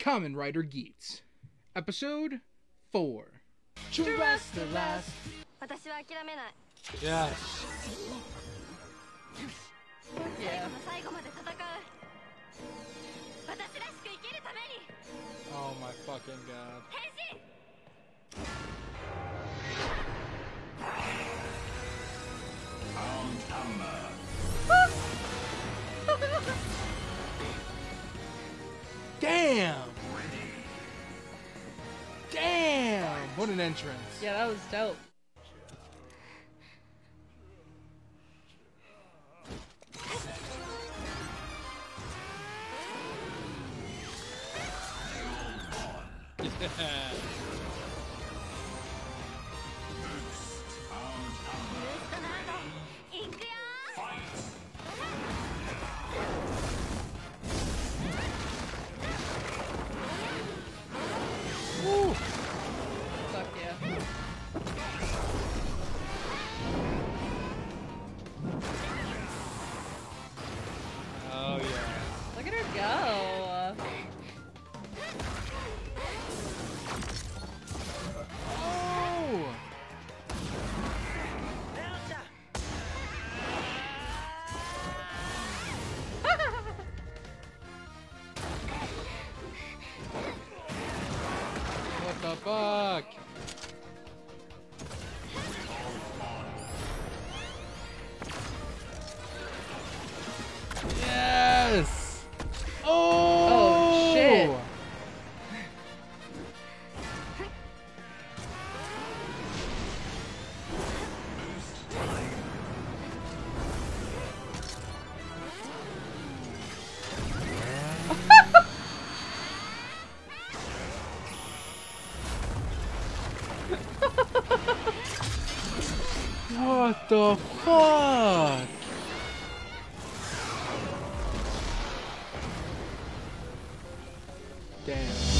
Kamen Rider Geats, Episode 4. The last. Yes. Yeah. Oh my fucking god. What an entrance. Yeah, that was dope. Yeah. the fuck? Yes! Oh! What the fuck? Damn.